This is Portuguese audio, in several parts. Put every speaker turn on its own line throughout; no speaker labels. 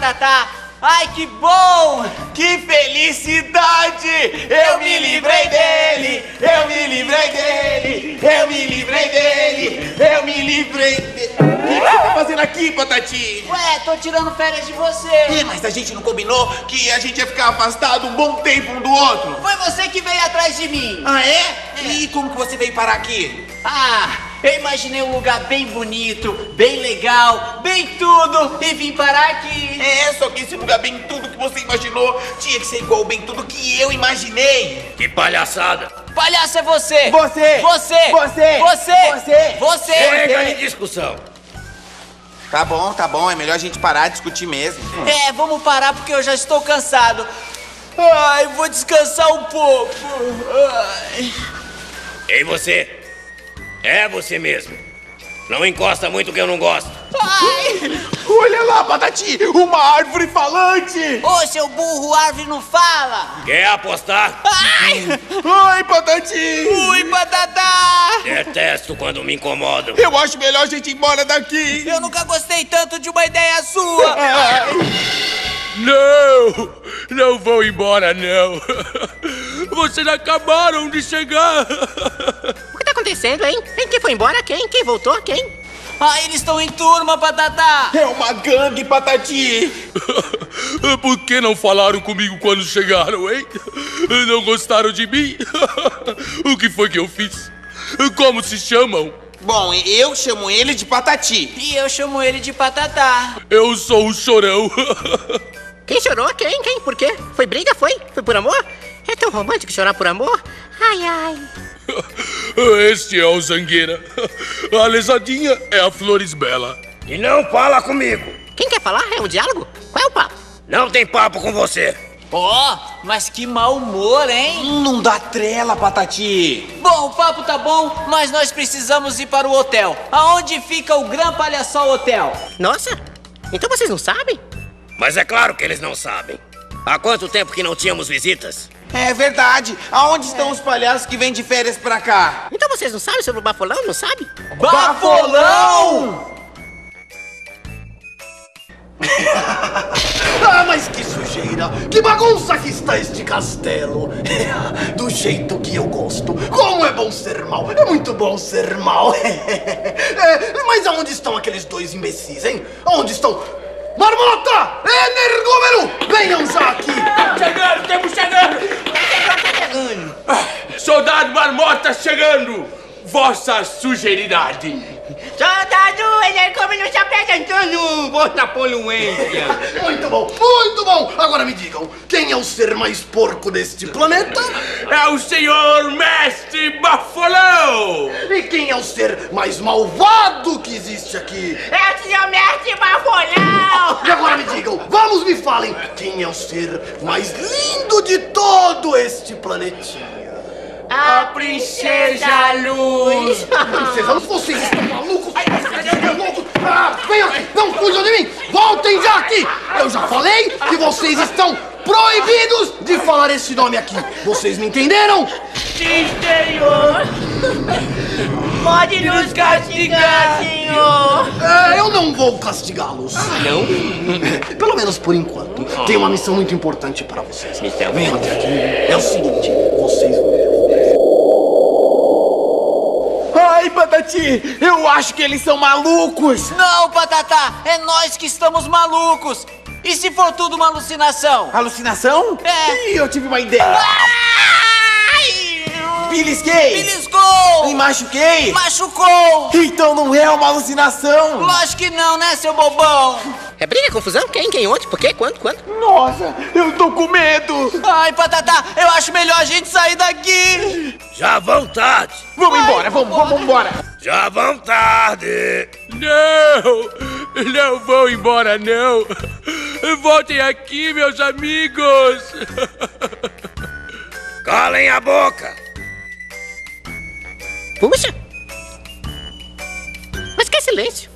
Patatá! Ai, que bom!
Que felicidade! Eu me livrei dele! Eu me livrei dele! Eu me livrei dele! Eu me livrei dele! O que você tá fazendo aqui, Patati?
Ué, tô tirando férias de você!
Ih, mas a gente não combinou que a gente ia ficar afastado um bom tempo um do outro?
Foi você que veio atrás de mim!
Ah, é? E como que você veio parar aqui?
Ah, eu imaginei um lugar bem bonito, bem legal, bem tudo e vim parar aqui.
É, só que esse lugar bem tudo que você imaginou tinha que ser igual bem tudo que eu imaginei.
Que palhaçada!
Palhaço é você!
Você!
Você!
Você!
Você!
Você!
Você!
Chega de discussão!
Tá bom, tá bom, é melhor a gente parar de discutir mesmo.
É, vamos parar porque eu já estou cansado. Ai, vou descansar um pouco. Ai.
Ei, você! É você mesmo! Não encosta muito que eu não gosto!
Ai.
Olha lá, Patati, uma árvore falante!
Ô, seu burro, árvore não fala!
Quer apostar?
Ai!
Ai, Patati!
Ui, batata!
Detesto quando me incomodam.
Eu acho melhor a gente ir embora daqui!
Eu nunca gostei tanto de uma ideia sua!
Não! Não vão embora, não! Vocês acabaram de chegar!
Acontecendo, hein? Hein, Quem foi embora? Quem? Quem voltou? Quem?
Ah, eles estão em turma, batata!
É uma gangue, Patati!
Por que não falaram comigo quando chegaram, hein? Não gostaram de mim? O que foi que eu fiz? Como se chamam?
Bom, eu chamo ele de Patati.
E eu chamo ele de patatá.
Eu sou o chorão.
Quem chorou? Quem? Quem? Por quê? Foi briga? Foi? Foi por amor? É tão romântico chorar por amor? Ai, ai.
Este é o Zangueira. A lesadinha é a Flores Bela.
E não fala comigo!
Quem quer falar? É um diálogo? Qual é o papo?
Não tem papo com você!
Ó, mas que mau humor, hein?
Não dá trela, Patati!
Bom, o papo tá bom, mas nós precisamos ir para o hotel. Aonde fica o Gran Palhaçol Hotel?
Nossa, então vocês não sabem?
Mas é claro que eles não sabem. Há quanto tempo que não tínhamos visitas?
É verdade. Aonde estão os palhaços que vêm de férias pra cá?
Então vocês não sabem sobre o bafolão? Não sabem?
Bafolão!
Ah, mas que sujeira! Que bagunça que está este castelo! Do jeito que eu gosto. Como é bom ser mal! É muito bom ser mal! É, mas aonde estão aqueles dois imbecis, hein? Aonde estão? Marmota! Energúmeno! Venham já aqui!
Chegando, temos chegando! Soldado Marmota chegando! Vossa sujeiridade!
Soldado, ele é como não se apresentando! Vossa poluência!
Muito bom, muito bom! Agora me digam, quem é o ser mais porco deste planeta?
É o senhor Mestre Bafolão!
E quem é o ser mais malvado que existe aqui?
É o senhor mestre bafolão!
E agora me digam, vamos me falem, quem é o ser mais lindo de todo este planetinha?
A princesa Luz!
Princesa, vocês estão malucos? Vocês estão loucos? Ah, venham aqui, não fujam de mim! Voltem já aqui! Eu já falei que vocês estão proibidos de falar esse nome aqui! Vocês me entenderam?
Sim, senhor! Pode nos castigar, senhor!
É, eu não vou castigá-los. Não? Pelo menos por enquanto. Tenho uma missão muito importante para vocês.
Missão?
Venham até aqui. É o seguinte, vocês...
Ai, Patati, eu acho que eles são malucos!
Não, Patatá, é nós que estamos malucos. E se for tudo uma alucinação?
Alucinação?
É.
Ih, eu tive uma ideia!
Ai!
Belisquei!
Beliscou!
Me machuquei!
Machucou!
Então não é uma alucinação!
Lógico que não, né, seu bobão?
É briga, confusão? Quem? Quem? Onde? Por quê? Quando? Quando?
Nossa, eu tô com medo!
Ai, Patatá, eu acho melhor a gente sair daqui.
Já vão tarde!
Vamos embora, vamos, vamos embora!
Já vão tarde!
Não! Não vão embora, não! Voltem aqui, meus amigos!
Calem a boca!
Puxa! Mas que silêncio!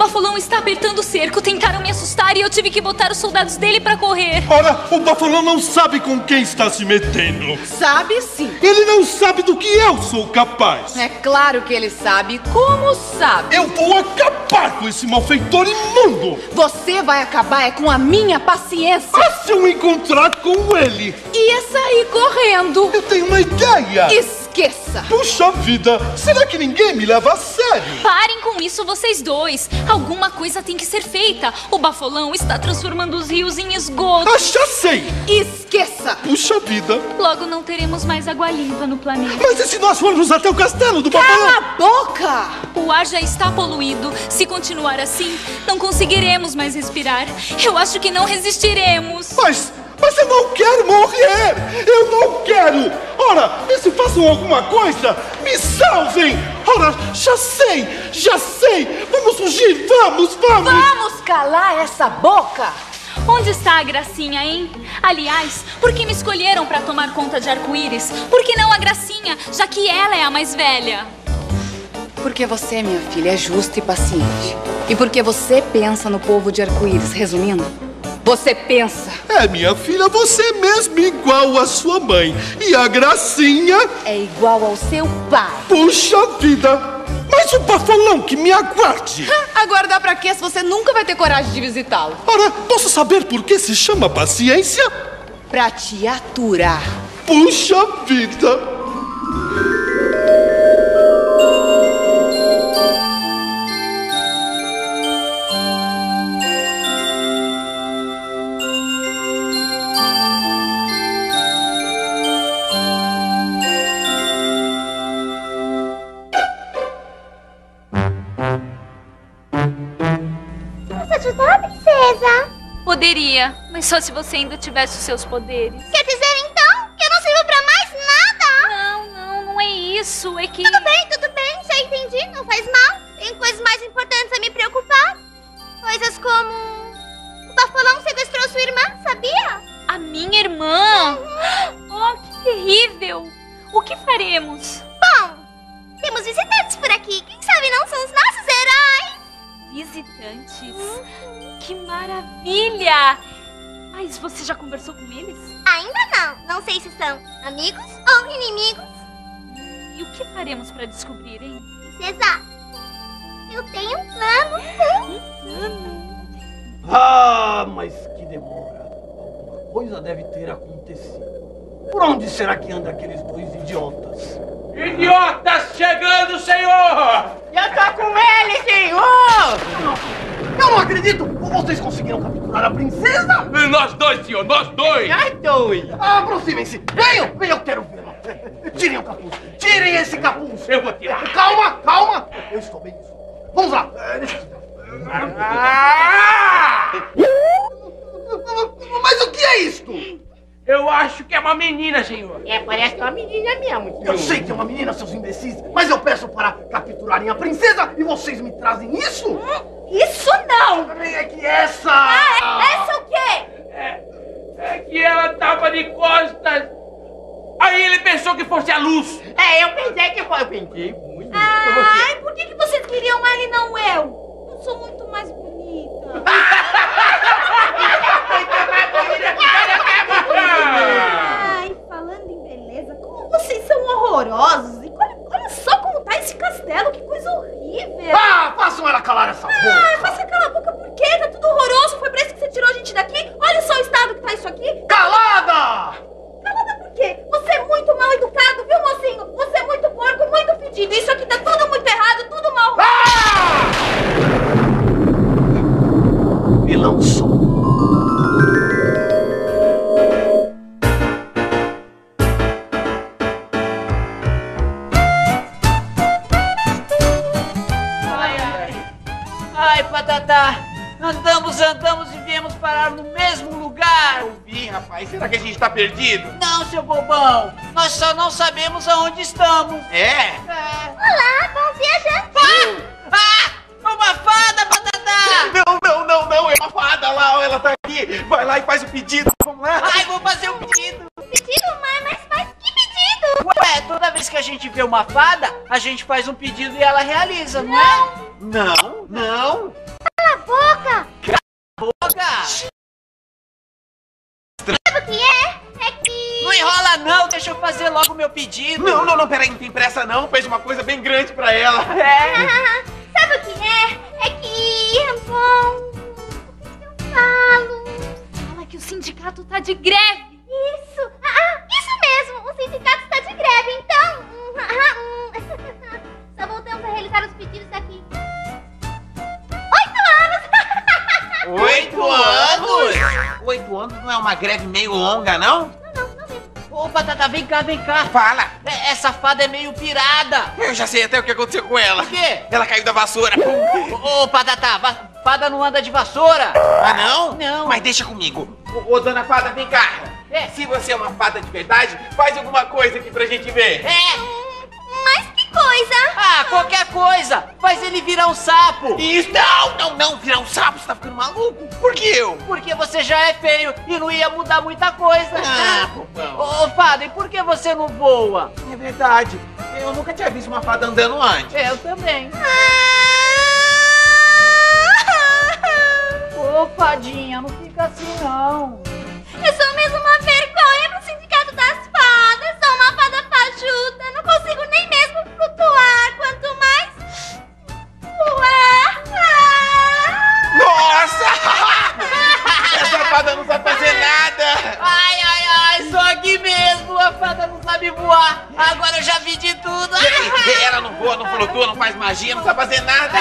Bafolão está apertando o cerco. Tentaram me assustar e eu tive que botar os soldados dele pra correr.
Ora, o Bafalão não sabe com quem está se metendo.
Sabe sim.
Ele não sabe do que eu sou capaz.
É claro que ele sabe. Como sabe?
Eu vou acabar com esse malfeitor imundo.
Você vai acabar é com a minha paciência.
Ah, se eu encontrar com ele,
Ia sair correndo.
eu tenho uma ideia.
Esqueça.
Puxa vida, será que ninguém me leva a sério?
Parem com isso, vocês dois. Alguma coisa tem que ser feita. O Bafolão está transformando os rios em esgoto.
Já sei.
Esqueça.
Puxa vida.
Logo não teremos mais água limpa no planeta.
Mas e se nós formos até o castelo do
Cala
Bafalão?
a boca.
O ar já está poluído. Se continuar assim, não conseguiremos mais respirar. Eu acho que não resistiremos.
Mas, mas eu não quero morrer! Eu não quero! Ora, e se façam alguma coisa? Me salvem! Ora, já sei, já sei! Vamos fugir, vamos, vamos!
Vamos calar essa boca.
Onde está a Gracinha, hein? Aliás, por que me escolheram para tomar conta de arco-íris? Por que não a Gracinha, já que ela é a mais velha?
Porque você, minha filha, é justa e paciente. E porque você pensa no povo de arco-íris. Resumindo, você pensa.
É, minha filha, você mesmo igual a sua mãe. E a Gracinha,
É igual ao seu pai.
puxa vida! Mas o Bafalão que me aguarde!
Aguardar pra quê se você nunca vai ter coragem de visitá-lo?
Ora, posso saber por que se chama paciência?
Pra te aturar.
Puxa vida!
Só se você ainda tivesse os seus poderes.
Quer dizer então que eu não sirvo pra mais nada?
Não, não, não é isso. É que.
Tudo bem, tudo bem, já entendi, não faz mal. Tem coisas mais importantes a me preocupar. Coisas como. O Bafalão sequestrou sua irmã, sabia?
A minha irmã! Oh, que terrível! O que faremos?
Bom, temos visitantes por aqui. Quem sabe não são os nossos heróis?
Visitantes? Que maravilha! Você já conversou com eles?
Ainda não. Não sei se são amigos ou inimigos.
E o que faremos para descobrir, hein?
Princesa, eu tenho um plano.
Ah, mas que demora. Alguma coisa deve ter acontecido. Por onde será que andam aqueles dois idiotas?
Idiotas chegando, senhor!
Eu tô com ele, senhor!
Eu não acredito! Vocês conseguiram capturar a princesa?
Nós dois, senhor, nós dois!
Nós dois!
Aproximem-se! Venham! Venham, eu quero vê-la! Tirem o capuz! Tirem esse capuz!
Eu vou tirar!
Calma, calma! Eu estou bem. Vamos lá!
Ah!
Mas o que é isto?
Eu acho que é uma menina, senhor.
É, parece uma menina mesmo.
Eu sei que é uma menina, seus imbecis, mas eu peço para capturarem a princesa e vocês me trazem isso?
Não!
É que essa...
Essa o quê?
É que ela tava de costas. Aí ele pensou que fosse a luz.
É, eu pensei que foi. Eu pensei
Não,
seu bobão. Nós só não sabemos aonde estamos.
É? é.
Olá, bom viajante.
Ah! ah! Uma fada, batatá!
Não, não, não, não. É uma fada lá. Ela tá aqui. Vai lá e faz o pedido. Vamos lá.
Ai, vou fazer o um pedido.
Pedido, mãe, mas faz que pedido?
Ué, toda vez que a gente vê uma fada, a gente faz um pedido e ela realiza, não, é?
não é? Não, não.
Cala a boca.
Cala a boca.
Sabe o que é?
Pedido.
Não, não, não, peraí, não tem pressa não. Fez uma coisa bem grande pra ela.
É.
Sabe o que é? É que é bom. O que eu falo?
Fala que o sindicato tá de greve.
Isso! Ah, isso mesmo! O sindicato está de greve, então. Só voltamos a realizar os pedidos daqui. Oito anos!
Oito anos? Oito anos não é uma greve meio longa, não?
Ô, Batata, vem cá, vem cá.
Fala.
É, Essa fada é meio pirada.
Eu já sei até o que aconteceu com ela.
O quê?
Ela caiu da vassoura.
Ô, ô, Batata, va- fada não anda de vassoura.
Ah, não?
Não.
Mas deixa comigo. Ô, ô, dona fada, vem cá.
É.
Se você é uma fada de verdade, faz alguma coisa aqui pra gente ver.
É.
Coisa!
Ah, qualquer coisa. Faz ele virar um sapo.
Isso, não, não, não, virar um sapo, você tá ficando maluco? Por que eu?
Porque você já é feio e não ia mudar muita coisa.
Ah, bobão.
Ô, fada, e por que você não voa?
É verdade. Eu nunca tinha visto uma fada andando antes.
Eu também.
Ah!
Ô, fadinha, não fica assim não.
Eu sou mesmo uma flutuar. Quanto mais. voar. Ah!
Nossa! Essa fada não sabe fazer nada.
Ai, ai, ai, só aqui mesmo. A fada não sabe voar. Agora eu já vi de tudo.
Ela não voa, não flutua, não faz magia, não sabe fazer nada.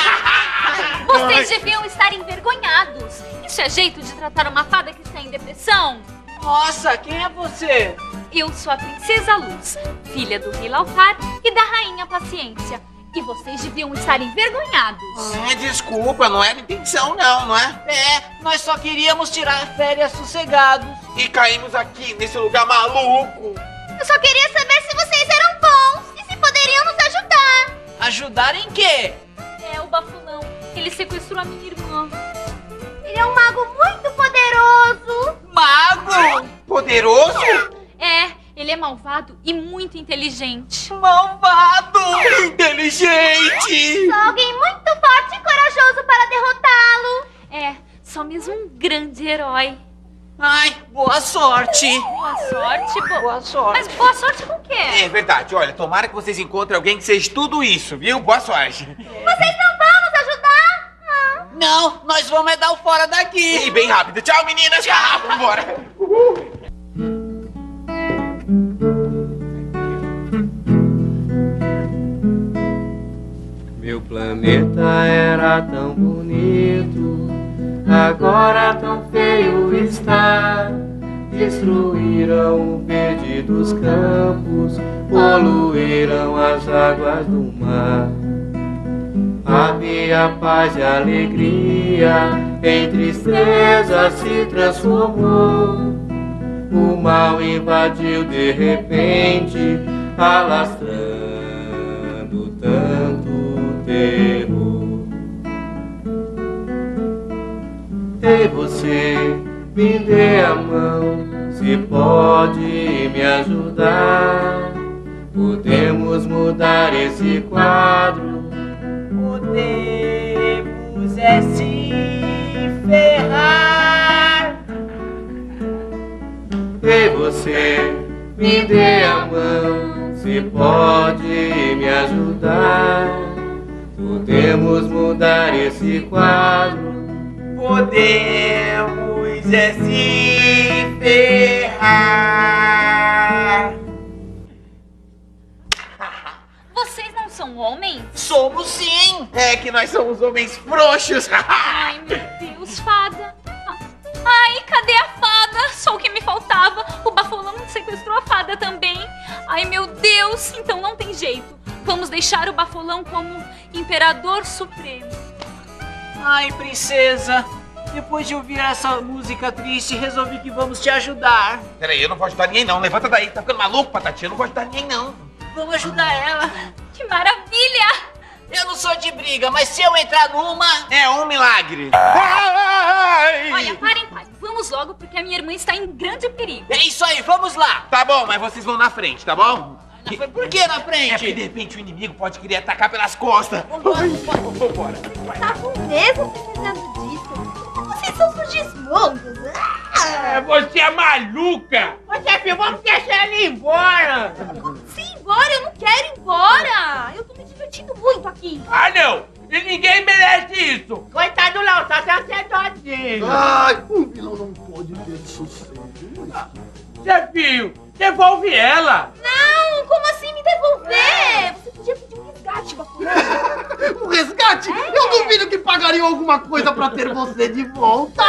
Vocês deviam estar envergonhados. Isso é jeito de tratar uma fada que está em depressão?
Nossa, quem é você?
Eu sou a Princesa Luz, filha do Rei Laufar e da Rainha Paciência. E vocês deviam estar envergonhados.
É, desculpa, não era intenção não, não é?
É, nós só queríamos tirar férias sossegados.
E caímos aqui, nesse lugar maluco.
Eu só queria saber se vocês eram bons e se poderiam nos ajudar.
Ajudar em quê?
É o bafulão. Ele sequestrou a minha irmã.
Ele é um mago muito poderoso.
Mago?
Poderoso?
É, ele é malvado e muito inteligente.
Malvado!
Inteligente!
Sou alguém muito forte e corajoso para derrotá-lo.
É, só mesmo um grande herói.
Ai, boa sorte.
Boa sorte, bo...
Boa sorte.
Mas boa sorte com o quê?
É verdade, olha, tomara que vocês encontrem alguém que seja tudo isso, viu? Boa sorte.
Vocês não vão nos ajudar? Ah.
Não, nós vamos é dar o fora daqui.
E bem rápido. Tchau, meninas. Tchau. Vambora.
Meu planeta era tão bonito, agora tão feio está. Destruíram o verde dos campos, poluíram as águas do mar. Havia paz e alegria, em tristeza se transformou. O mal invadiu de repente, alastrando você, me dê a mão, se pode me ajudar. Podemos mudar esse quadro.
Podemos é se ferrar.
Ei você, me dê a mão, se pode me ajudar. Podemos mudar esse quadro.
Podemos é se ferrar.
Vocês não são homens?
Somos sim.
É que nós somos homens frouxos.
Ai, meu Deus, fada. Ai, cadê a fada? Só o que me faltava. O bafolão sequestrou a fada também. Ai, meu Deus, então não tem jeito. Vamos deixar o bafolão como imperador supremo.
Ai, princesa. Depois de ouvir essa música triste, resolvi que vamos te ajudar.
Peraí, eu não vou ajudar ninguém não. Levanta daí, tá ficando maluco, Patatinha? Eu não vou ajudar ninguém não.
Vamos ajudar ela.
Que maravilha!
Eu não sou de briga, mas se eu entrar numa.
É um milagre.
Olha, parem, parem. Vamos logo, porque a minha irmã está em grande perigo.
É isso aí, vamos lá.
Tá bom, mas vocês vão na frente, tá bom?
Por que na
É porque
frente?
de repente o inimigo pode querer atacar pelas costas.
Vambora, vambora.
Vambora.
Estavam mesmo precisando Vocês são sugismondos. Ah.
você é maluca!
Ô, chefe, vamos deixar ele embora.
Sim, embora, eu não quero ir embora. Eu tô me divertindo muito aqui.
Ah, não! E ninguém merece isso!
Coitado não, tá sacerdote.
Ai, um vilão não pode ter sossego.
Chefinho, devolve ela!
Não, como assim me devolver? Você podia pedir um resgate, Bafulão.
Um resgate? Eu duvido que pagariam alguma coisa pra ter você de volta.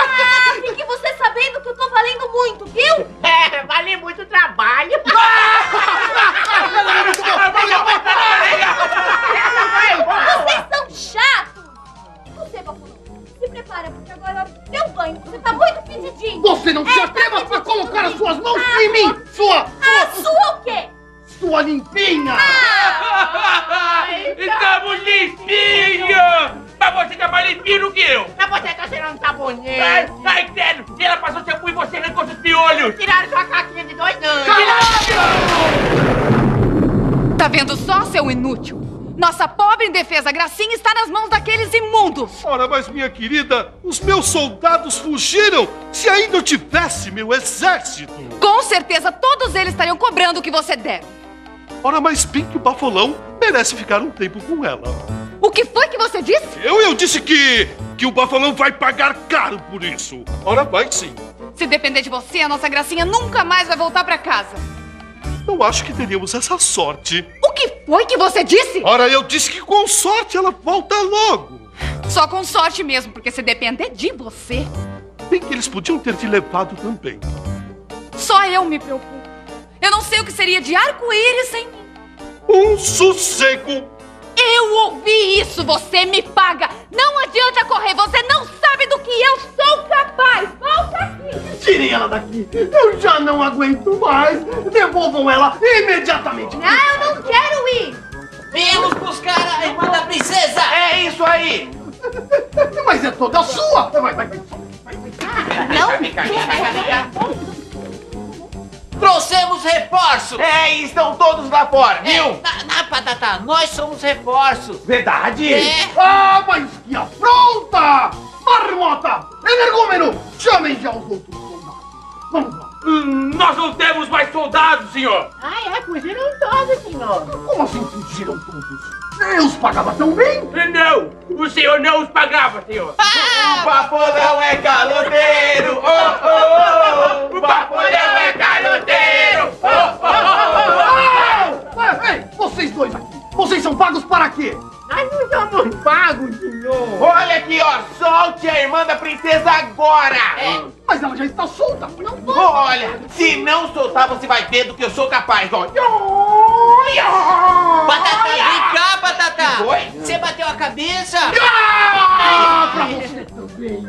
Bonito.
Ai, ai, sério! E ela passou shampoo e você arrancou seus piolhos!
Tiraram sua caquinha de dois anos.
Tá vendo só, seu inútil? Nossa pobre indefesa Gracinha está nas mãos daqueles imundos.
Ora, mas minha querida, os meus soldados fugiram. Se ainda eu tivesse meu exército.
Com certeza todos eles estariam cobrando o que você deve.
Ora, mas Pink o Bafolão merece ficar um tempo com ela.
O que foi que você disse?
Eu, eu disse que, que o Bafolão vai pagar caro por isso. Ora, vai sim.
Se depender de você, a nossa Gracinha nunca mais vai voltar pra casa.
Não acho que teríamos essa sorte.
O que foi que você disse?
Ora, eu disse que com sorte ela volta logo.
Só com sorte mesmo, porque se depender de você,
Bem que eles podiam ter te levado também.
só eu me preocupo. Eu não sei o que seria de arco-íris sem mim.
Um sossego.
Eu ouvi isso, você me paga. Não adianta correr, você não sabe do que eu sou capaz. Volta aqui.
Tirem ela daqui! Eu já não aguento mais! Devolvam ela imediatamente!
Ah, eu não quero ir.
Viemos buscar a irmã da princesa!
É isso aí!
Mas é toda sua! Vai, vai, vai!
Trouxemos reforços!
É, e estão todos lá fora,
É,
viu?
na, na Patatá, nós somos reforços!
Verdade?
É!
Ah, mas que afronta! Marmota! Energúmeno! Chamem já os outros soldados! Vamos lá!
Hum, nós não temos mais soldados, senhor!
Ah, é? Fugiram todos, senhor.
Como assim fugiram todos? Eu os pagava tão bem!
Não! O senhor não os pagava, senhor!
Ah,
O Bafolão é caloteiro! Oh, oh, oh!
São pagos para quê?
Nós não somos pagos, senhor.
Olha aqui, ó! Solte a irmã da princesa agora!
Mas ela já está solta! Não vou!
Olha, se não soltar, você vai ver do que eu sou capaz, ó!
Batatá, vem cá, Batatá!
Que foi?
Você bateu a cabeça?
Ah, pra você também!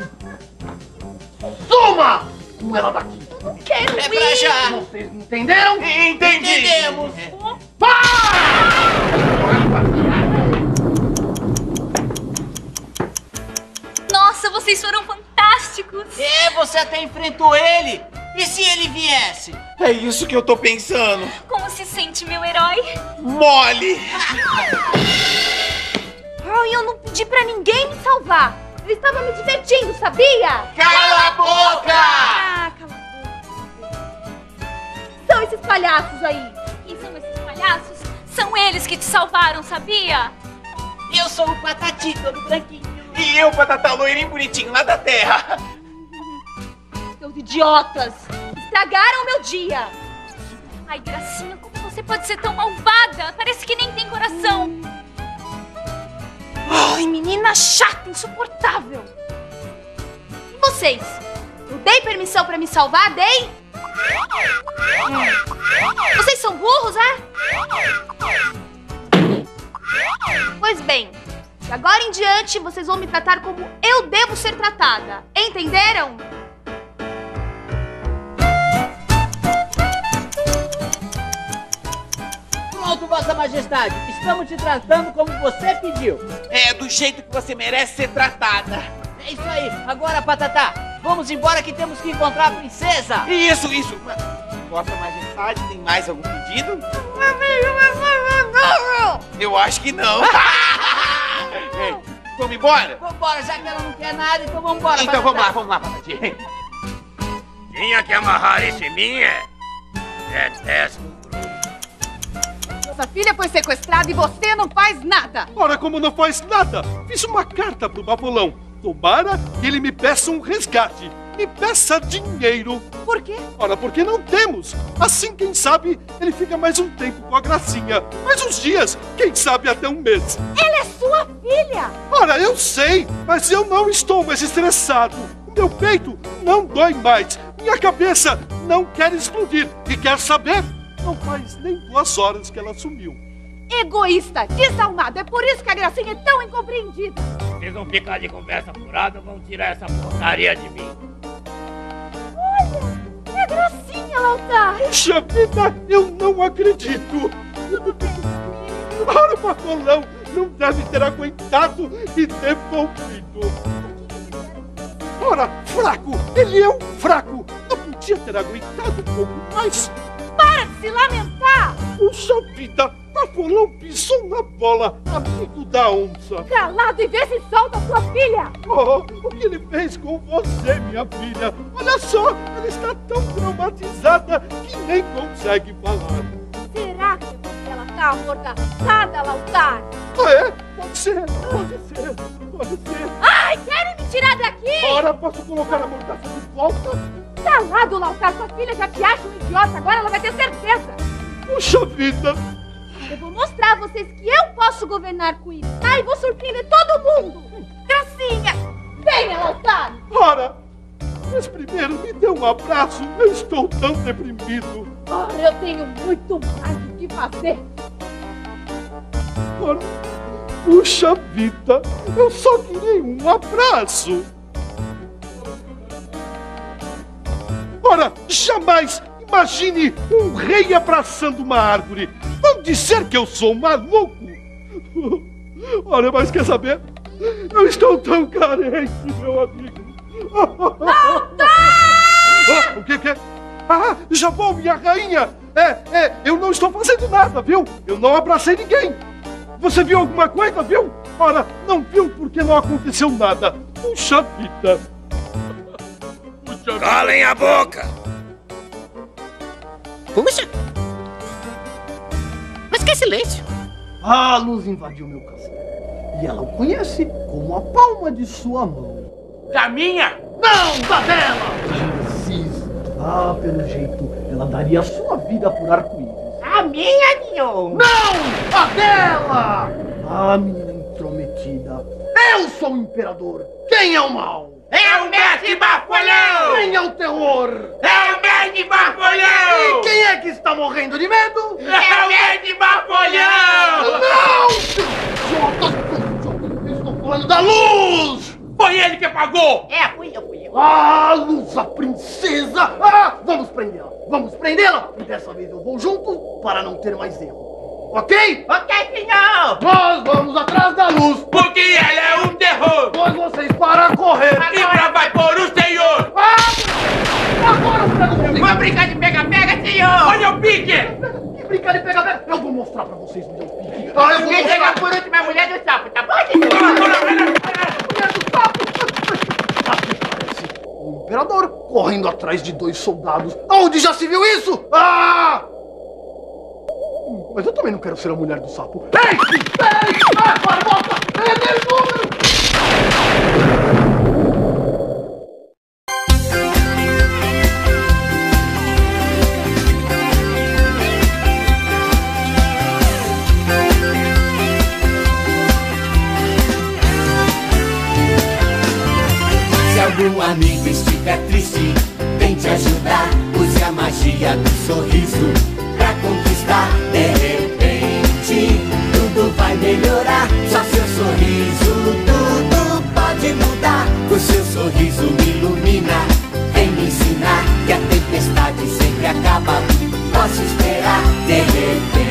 Suma com ela daqui!
Quero
É
ir.
pra já!
Vocês entenderam?
Entendi!
Entendemos!
Nossa, vocês foram fantásticos!
É, você até enfrentou ele! E se ele viesse?
É isso que eu tô pensando!
Como se sente, meu herói?
Mole!
Ai, eu não pedi pra ninguém me salvar. Eu estava me divertindo, sabia?
Cala a boca!
Ah, cala a boca. São esses palhaços aí.
Quem são esses palhaços? São eles que te salvaram, sabia?
Eu sou o Patati, todo branquinho.
E eu, Patata loirinho bonitinho lá da terra!
Seus idiotas. Estragaram o meu dia.
Ai, Gracinha, como você pode ser tão malvada? Parece que nem tem coração. Ai, menina chata, insuportável.
E vocês? Eu dei permissão pra me salvar? Dei? Vocês são burros, é? Pois bem, de agora em diante vocês vão me tratar como eu devo ser tratada. Entenderam?
Pronto, Vossa Majestade. Estamos te tratando como você pediu.
É do jeito que você merece ser tratada!
É isso aí. Agora, Patatá, vamos embora que temos que encontrar a princesa.
Isso, isso! Vossa Majestade, tem mais algum pedido? Eu acho que não! Ei, Vamos embora?
Vambora, já que ela não quer nada, então vambora,
Então
Patatá.
vamos lá, vamos lá, Patati!
Tinha que amarrar esse em mim, é? Detesto.
Vossa
Sua filha foi sequestrada e você não faz nada.
Ora, como não faz nada? Fiz uma carta pro Babolão. Tomara que ele me peça um resgate. Me peça dinheiro.
Por quê?
Ora, porque não temos. Assim, quem sabe, ele fica mais um tempo com a gracinha. Mais uns dias, quem sabe até um mês.
Ela é sua filha!
Ora, eu sei, mas eu não estou mais estressado. Meu peito não dói mais. Minha cabeça não quer explodir. E quer saber? Não faz nem duas horas que ela sumiu.
Egoísta, desalmado. É por isso que a Gracinha é tão incompreendida.
Vocês vão ficar de conversa furada ou vão tirar essa porcaria de mim?
Olha, é a Gracinha, Lautar.
Puxa vida, eu não acredito. Ora, o Bacolão não deve ter aguentado e devolvido. Ora, fraco, ele é um fraco. Não podia ter aguentado um pouco mais.
Para de se lamentar.
Puxa vida, Bacolão pisou na bola, amigo da onça.
Calado e vê se solta sua filha.
Oh, o que ele fez com você, minha filha? Olha só, ela está tão traumatizada que nem consegue falar.
Será que ela tá amordaçada, Lautar?
Ah, é? Pode ser, pode ser, pode ser.
Ai, querem me tirar daqui?
Ora, posso colocar a mordaça de volta?
Calado, Lautar. Sua filha já te acha um idiota. Agora ela vai ter certeza.
Puxa vida!
Eu vou mostrar a vocês que eu posso governar com isso. tá? E vou surpreender todo mundo. Gracinha, venha, Lautar.
Ora, mas primeiro me dê um abraço. Eu estou tão deprimido.
Ora, eu tenho muito mais o que fazer.
Ora, puxa vida, eu só queria um abraço. Ora, jamais imagine um rei abraçando uma árvore. Vão dizer que eu sou maluco. Ora, mas quer saber? Eu estou tão carente, meu amigo. Ah, o que que é? Ah, já vou, minha rainha. É, é, eu não estou fazendo nada, viu? Eu não abracei ninguém. Você viu alguma coisa, viu? Ora, não viu porque não aconteceu nada. Puxa vida. Puxa
Calem a boca!
Puxa! Mas que silêncio!
A luz invadiu meu castelo. E ela o conhece como a palma de sua mão.
Da minha?
Não, da dela! Precisa. Ah, pelo jeito, ela daria a sua vida por arco-íris.
A minha, Nio!
Não! A dela! Ah, menina intrometida. Eu sou o imperador. Quem é o mal?
É o mestre Bafolhão!
Quem é o terror?
É o Bafolhão!
E quem é que está morrendo de medo?
É o mestre Bafolhão!
Não! Eu estou falando da luz!
Foi ele que apagou!
É, fui eu, fui eu.
Ah, luz, a princesa! Ah, vamos prendê-la! Vamos prendê-la! E dessa vez eu vou junto para não ter mais erro. Ok?
Ok, senhor!
Nós vamos atrás da luz!
Porque ela é um terror!
Pois vocês para correr!
Ibra vai por o senhor!
Ah! Agora eu pego vocês!
Vamos brincar de pega-pega, senhor!
Olha o pique!
Que brincar de pega-pega! Eu vou mostrar pra vocês o pique! Ah, eu vou
Quem chegar por último é a mulher do sapo, tá bom, senhor?
Mulher do sapo! Parece o imperador correndo atrás de dois soldados. Onde já se viu isso? Ah! Hum, Mas eu também não quero ser a mulher do sapo. Ei! Ei! Ah, Barbosa! É meu número!
Amigo estiver triste, vem te ajudar. Use a magia do sorriso pra conquistar. De repente, tudo vai melhorar. Só seu sorriso, tudo pode mudar. O seu sorriso me ilumina. Vem me ensinar que a tempestade sempre acaba. Posso esperar. De repente,